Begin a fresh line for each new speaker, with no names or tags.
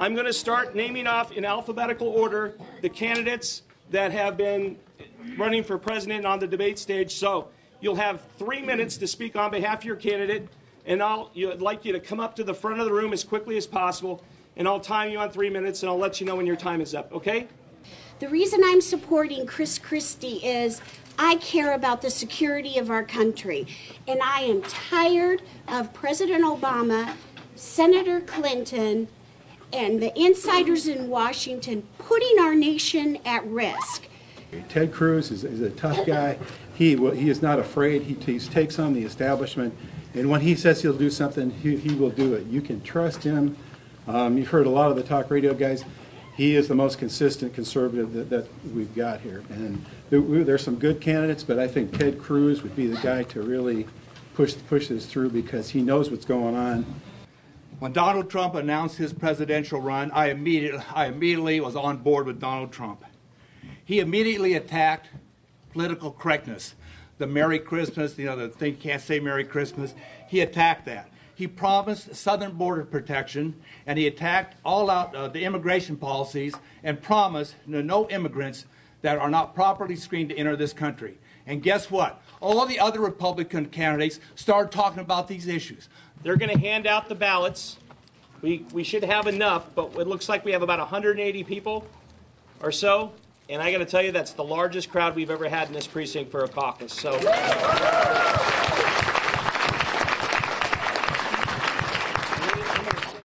I'm going to start naming off in alphabetical order the candidates that have been running for president on the debate stage. So you'll have three minutes to speak on behalf of your candidate, and I'll I'd like you to come up to the front of the room as quickly as possible, and I'll time you on three minutes, and I'll let you know when your time is up. Okay?
The reason I'm supporting Chris Christie is I care about the security of our country. And I am tired of President Obama, Senator Clinton, and the insiders in Washington putting our nation at risk.
Ted Cruz is, is a tough guy. He he is not afraid. He, he takes on the establishment, and when he says he'll do something, he, he will do it. You can trust him. Um, you've heard a lot of the talk radio guys. He is the most consistent conservative that, that we've got here, and there, there's some good candidates, but I think Ted Cruz would be the guy to really push push this through because he knows what's going on.
When Donald Trump announced his presidential run, I immediately, I immediately was on board with Donald Trump. He immediately attacked political correctness. The Merry Christmas, you know, the thing you can't say Merry Christmas. He attacked that. He promised southern border protection, and he attacked all out uh, the immigration policies and promised you know, no immigrants that are not properly screened to enter this country. And guess what? All the other Republican candidates started talking about these issues.
They're going to hand out the ballots. We, we should have enough, but it looks like we have about 180 people or so. And I got to tell you, that's the largest crowd we've ever had in this precinct for a caucus. So